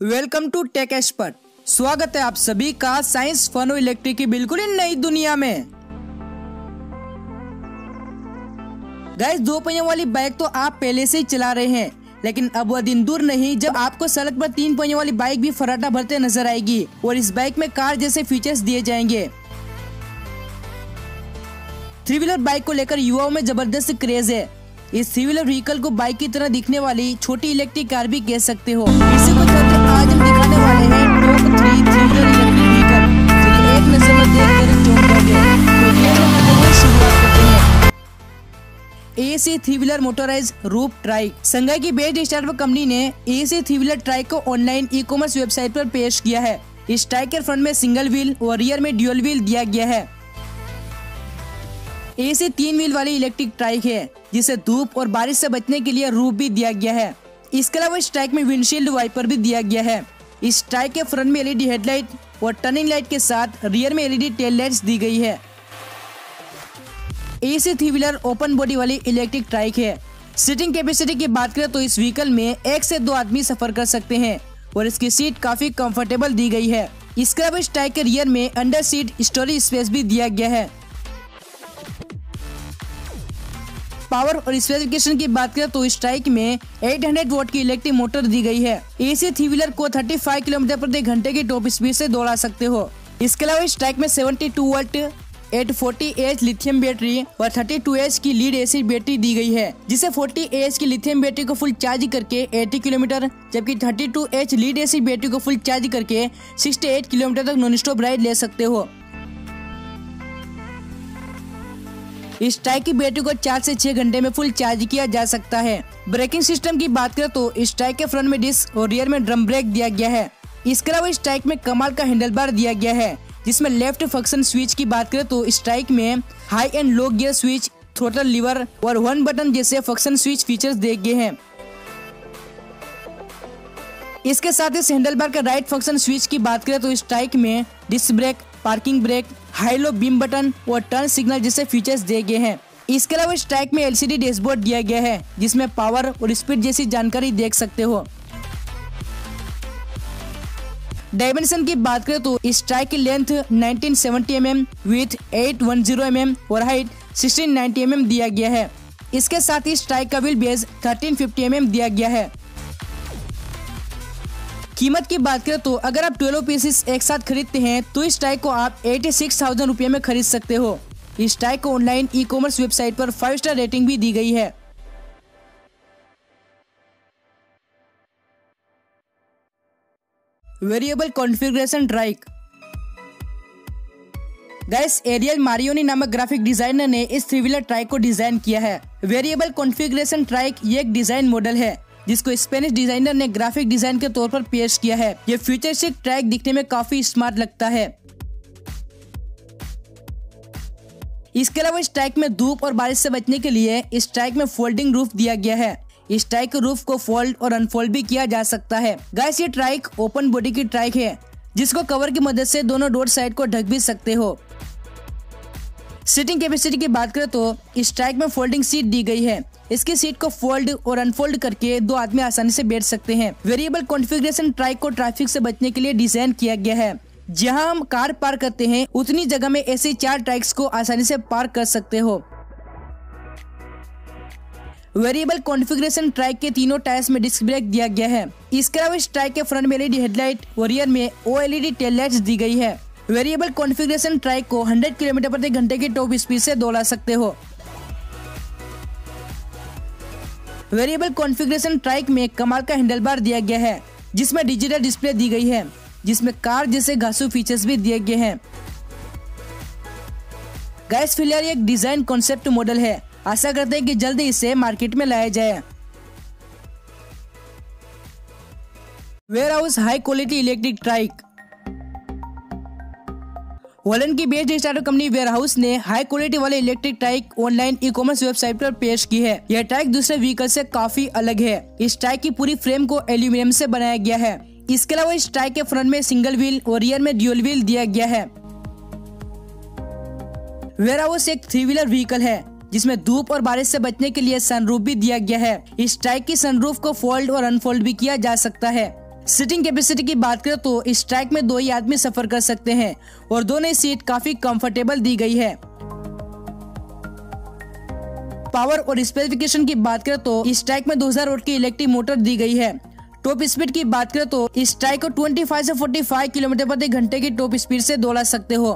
Welcome to tech expert. स्वागत है आप सभी का साइंस फन इलेक्ट्रिक की बिल्कुल ही नई दुनिया में। गैस दो पहियों वाली बाइक तो आप पहले से ही चला रहे हैं, लेकिन अब वह दिन दूर नहीं, जब आपको सड़क पर तीन पहियों वाली बाइक भी फराटा भरते नज़र आएगी, और इस बाइक में कार जैसे फीचर्स दिए जाएँगे। थ्री व्हीलर बाइक को लेकर युवाओं में ज़बरदस्त क्रेज है। इस थ्री व्हीलर व्हीकल को बाइक की तरह दिखने वाली छोटी इलेक्ट्रिक कार भी कह सकते हो। इसी को आज हम दिखाने वाले हैं टॉप थ्री जिन्हें एक नज़र में देख कर चौंक A C three wheeler motorise रूप ट्राइक संघाई की बेस्ट स्टार्टअप कंपनी ने A C three wheeler trike को ऑनलाइन ई कॉमर्स वेबसाइट पर पेश किया है। इस ट्राइक के फ्रंट में सिंगल व्हील और रियर में ड्यूअल व्हील दिया गया है। ए तीन व्हील वाली इलेक्ट्रिक ट्राइक है, जिसे धूप और बारिश से बचने के लिए रूप भी दिया गया है। इसके अलावा इस ट्राइक में विंडशील्ड वाइपर भी दिया गया है। इस ट्राइक के फ्रंट में एलईडी हेडलाइट और टर्निंग लाइट के साथ रियर में एलईडी टेल लाइट्स दी गई है। A C three wheeler open body वाली इलेक्ट्रिक ट्राइक है। सीटिंग कैपेसिटी की बात करें तो इस व्हीकल में एक से दो आदमी सफ़र कर सकते हैं और इसकी सीट काफ़ी कंफर्टेबल दी गई है। इसके अलावा इस ट्राइक के रियर में अंडर सीट स्टोरेज स्पेस भी दिया गया है। पावर और स्पेसिफिकेशन की बात करें तो स्ट्राइक में 800 वोट की इलेक्ट्रिक मोटर दी गई है। एसी थ्री व्हीलर को 35 किलोमीटर प्रति घंटे की टॉप स्पीड से दौड़ा सकते हो। इसके अलावा स्ट्राइक में 72 वोल्ट 840 एच लिथियम बैटरी और 32 एच की लीड एसिड बैटरी दी गई है, जिसे 40 एच की लिथियम बैटरी को फुल चार्ज करके 80 किलोमीटर जबकि 32 एच लीड एसिड बैटरी को फुल चार्ज करके 68 किलोमीटर तक नॉन स्टॉप राइड ले सकते हो। इस की बैटरी को चार से छह घंटे में फुल चार्ज किया जा सकता है। ब्रेकिंग सिस्टम की बात करें तो इस के फ्रंट में डिस्क और रियर में ड्रम ब्रेक दिया गया है। इसके अलावा इस में कमाल का हैंडल बार दिया गया है, जिसमें लेफ़्ट फ़ंक्शन स्विच की बात करें तो इस में high and low gear switch throttle lever और वन बटन जैसे फ़ंक्शन स्विच फीचर्स दिए गए हैं। इसके साथ इस हैंडल बार का राइट फ़ंक्शन स्विच की बात करें तो इस में disc brake, parking brake high low beam button और टर्न सिग्नल जैसे फीचर्स दिए गए हैं। इसके अलावा इस ट्रैक में एलसीडी डैशबोर्ड दिया गया है, जिसमें पावर और स्पीड जैसी जानकारी देख सकते हो। डायमेंशन की बात करें तो इस ट्रैक की लेंथ 1970 mm विथ 810 mm और हाइट 1690 mm दिया गया है। इसके साथ ही इस ट्रैक का व्हील बेस 1350 mm दिया गया है। कीमत की बात करें तो अगर आप ट्वेल्व पीसेस एक साथ खरीदते हैं तो इस टाइक को आप एटी सिक्स थाउज़ेंड रुपये में खरीद सकते हो। इस टाइक को ऑनलाइन ई कॉमर्स वेबसाइट पर फाइव स्टार रेटिंग भी दी गई है। Variable configuration trike gas Ariel Marioni नामक ग्राफिक डिज़ाइनर ने इस थ्री व्हीलर ट्राइक को डिज़ाइन किया है। वेरिएबल कॉन्फ़िगरेशन ट्राइक ये एक डिज़ाइन मॉडल है। जिसको स्पेनिश डिज़ाइनर ने ग्राफिक डिज़ाइन के तौर पर पेश किया है। ये फ्यूचरिस्टिक ट्रैक दिखने में काफ़ी स्मार्ट लगता है। इसके अलावा इस ट्रैक में धूप और बारिश से बचने के लिए इस ट्रैक में फोल्डिंग रूफ दिया गया है। इस ट्रैक के रूफ को फोल्ड और अनफोल्ड भी किया जा सकता है। गैस ये ट्रैक ओपन बॉडी की ट्रैक है, जिसको कवर की मदद से दोनों डोर साइड को ढक भी सकते हो। सीटिंग कैपेसिटी की बात करें तो इस ट्रैक में फोल्डिंग सीट दी गई है। इसकी सीट को फोल्ड और अनफोल्ड करके दो आदमी आसानी से बैठ सकते हैं। वेरिएबल कॉन्फ़िगरेशन ट्राइक को ट्रैफ़िक से बचने के लिए डिज़ाइन किया गया है। जहाँ हम कार पार्क करते हैं, उतनी जगह में ऐसे चार ट्राइक्स को आसानी से पार्क कर सकते हो। वेरिएबल कॉन्फ़िगरेशन ट्राइक के तीनों टायर्स में डिस्क ब्रेक दिया गया है। इसके अलावा इस ट्राइक के फ्रंट में एलईडी हेडलाइट और रियर में ओ एलईडी टेल लाइट्स दी गई है। वेरिएबल कॉन्फ़िगरेशन ट्राइक को 100 किलोमीटर प्रति घंटे की टॉप स्पीड से दौड़ा सकते हो। वेरिएबल कॉन्फ़िगरेशन ट्राइक में कमाल का हैंडल बार दिया गया है, जिसमें डिजिटल डिस्प्ले दी गई है, जिसमें कार जैसे घासू फीचर्स भी दिए गए हैं। गैस फ़िलहाल एक डिज़ाइन कॉन्सेप्ट मॉडल है। आशा करते हैं कि जल्द इसे मार्केट में लाया जाए। Warehouse high quality electric trike Holland की based startup company ware house ने हाई क्वालिटी वाले electric trike online e commerce website पर पेश की है। यह ट्राइक दूसरे व्हीकल से काफ़ी अलग है। इस ट्राइक की पूरी फ्रेम को एल्यूमिनियम से बनाया गया है। इसके अलावा इस ट्राइक के फ्रंट में सिंगल व्हील और रियर में ड्यूल व्हील दिया गया है। वेयर हाउस एक थ्री व्हीलर व्हीकल है, जिसमें धूप और बारिश से बचने के लिए सनरूफ भी दिया गया है। इस ट्राइक की सनरूफ को फोल्ड और अनफोल्ड भी किया जा सकता है। सीटिंग कैपेसिटी की बात करें तो इस ट्रैक में दो ही आदमी सफ़र कर सकते हैं और दोनों सीट काफ़ी कंफर्टेबल दी गई है। पावर और स्पेसिफिकेशन की बात करें तो इस ट्रैक में 2000 वोट की इलेक्ट्रिक मोटर दी गई है। टॉप स्पीड की बात करें तो इस ट्रैक को 25 से 45 किलोमीटर प्रति घंटे की टॉप स्पीड से दौड़ा सकते हो।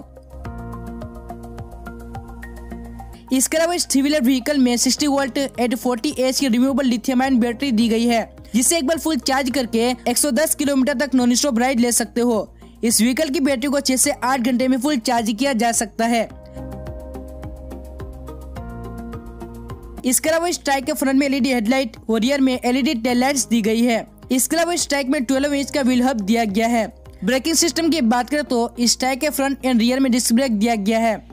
इसके अलावा इस थ्री व्हीलर व्हीकल में 60 वोल्ट एट 40 एच की रिमूवेबल लिथियम आयन बैटरी दी गई है, जिसे एक बार फुल चार्ज करके 110 किलोमीटर तक नॉन स्टॉप राइड ले सकते हो। इस व्हीकल की बैटरी को 6 से 8 घंटे में फुल चार्ज किया जा सकता है। इसके अलावा इस ट्राइक के फ्रंट में एलईडी हेडलाइट और रियर में एलईडी टेल लाइट्स दी गई है। इसके अलावा इस ट्राइक में 12 इंच का व्हील हब दिया गया है। ब्रेकिंग सिस्टम की बात करें तो इस ट्राइक के फ्रंट एंड रियर में डिस्क ब्रेक दिया गया है।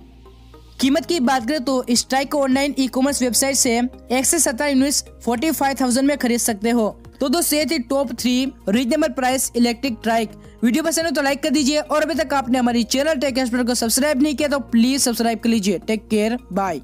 कीमत की बात करें तो स्ट्राइक ट्राइक को ऑनलाइन ई कॉमर्स वेबसाइट से एक से सत्रह यूनिट फोर्टी फाइव थाउज़ेंड में खरीद सकते हो। तो दोस्तों, ये थी top three reasonable price electric trike video पसंद हो तो लाइक कर दीजिए और अभी तक आपने हमारी चैनल टेक एक्सपर्ट को सब्सक्राइब नहीं किया तो प्लीज़ सब्सक्राइब कर लीजिए। Take care bye